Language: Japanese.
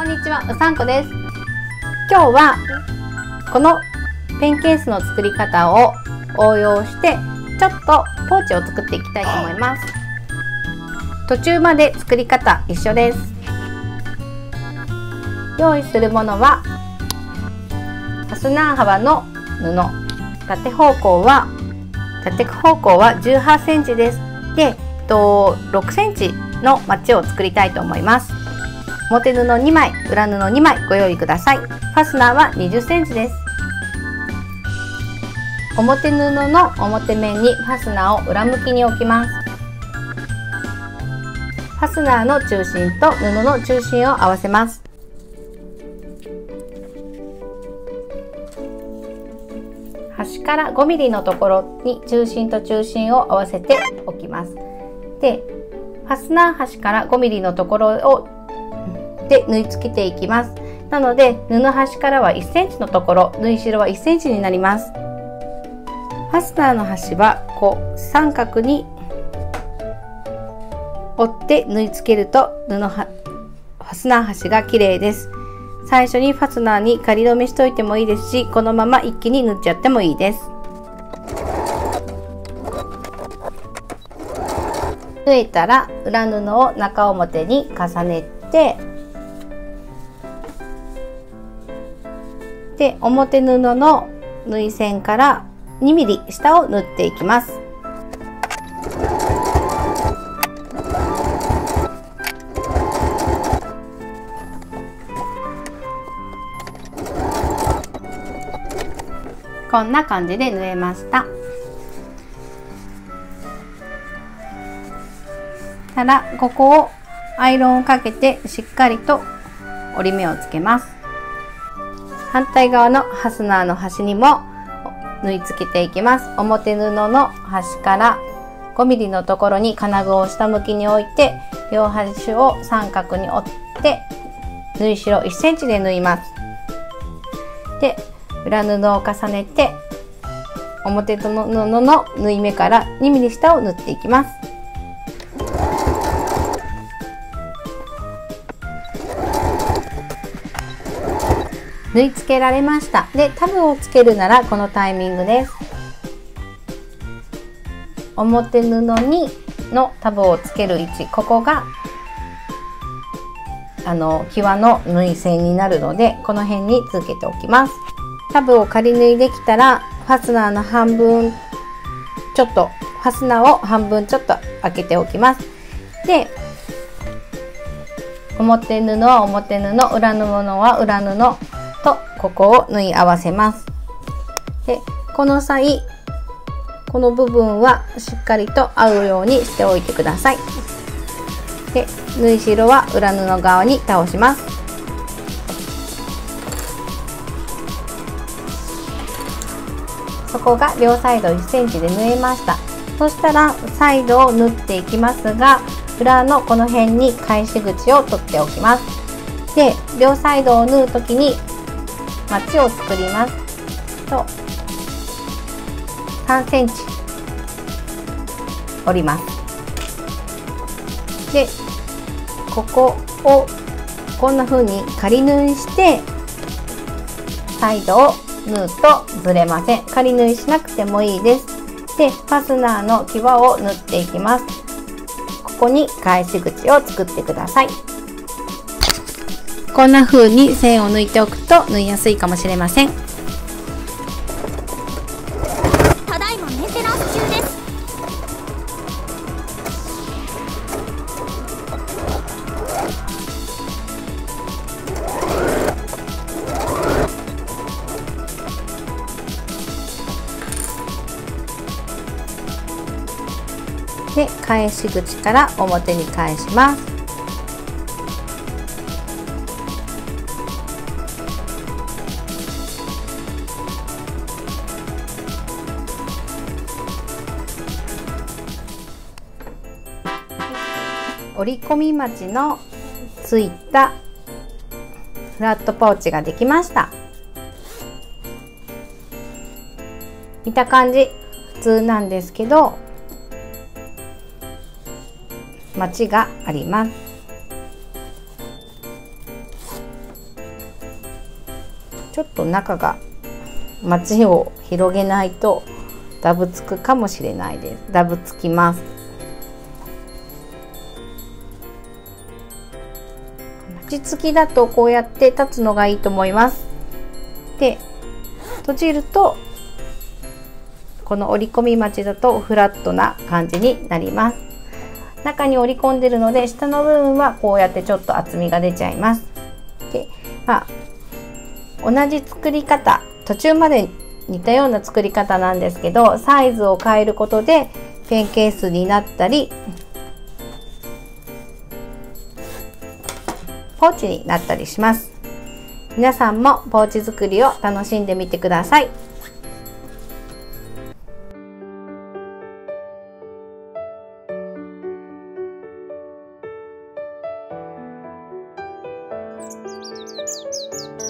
こんにちは、うさんこです。今日はこのペンケースの作り方を応用してちょっとポーチを作っていきたいと思います。途中まで作り方一緒です。用意するものはファスナー幅の布縦方向は縦方向は18センチです。で、と6センチのマチを作りたいと思います。表布2枚、裏布2枚ご用意ください。ファスナーは20センチです。表布の表面にファスナーを裏向きに置きます。ファスナーの中心と布の中心を合わせます。端から 5mm のところに中心と中心を合わせておきます。で、ファスナー端から 5mm のところをで縫い付けていきます。なので布端からは1センチのところ縫い代は1センチになります。ファスナーの端はこう三角に折って縫い付けると布はファスナー端が綺麗です。最初にファスナーに仮止めしといてもいいですし、このまま一気に縫っちゃってもいいです。縫えたら裏布を中表に重ねてで表布の縫い線から 2mm 下を縫っていきます。こんな感じで縫えましたたらここをアイロンをかけてしっかりと折り目をつけます反対側のファスナーの端にも縫い付けていきます。表布の端から 5mm のところに金具を下向きに置いて両端を三角に折って縫い代 1cm で縫います。で裏布を重ねて表布の縫い目から 2mm 下を縫っていきます。縫い付けられました。でタブをつけるならこのタイミングです。表布にのタブをつける位置。ここがあの際の縫い線になるのでこの辺に続けておきます。タブを仮縫いできたらファスナーの半分ちょっとファスナーを半分ちょっと開けておきます。で表布は表布裏布は裏布。とここを縫い合わせます。でこの際この部分はしっかりと合うようにしておいてください。で縫い代は裏布側に倒します。そこが両サイド 1cm で縫えました。そしたらサイドを縫っていきますが裏のこの辺に返し口を取っておきます。で両サイドを縫う時にマチを作ります。と。3cm 折ります。でここをこんな風に仮縫いしてサイドを縫うとずれません。仮縫いしなくてもいいです。でファスナーの際を縫っていきます。ここに返し口を作ってください。こんな風に線を抜いておくと縫いやすいかもしれません。で返し口から表に返します折り込み町のついたフラットポーチができました。見た感じ普通なんですけど町があります。ちょっと中が街を広げないとダブつくかもしれないです。ダブつきます。落ち着きだとこうやって立つのがいいと思います。で閉じるとこの折り込み町だとフラットな感じになります。中に折り込んでるので下の部分はこうやってちょっと厚みが出ちゃいます。で、まあ、同じ作り方途中まで似たような作り方なんですけどサイズを変えることでペンケースになったりポーチになったりします皆さんもポーチ作りを楽しんでみてくださいうん。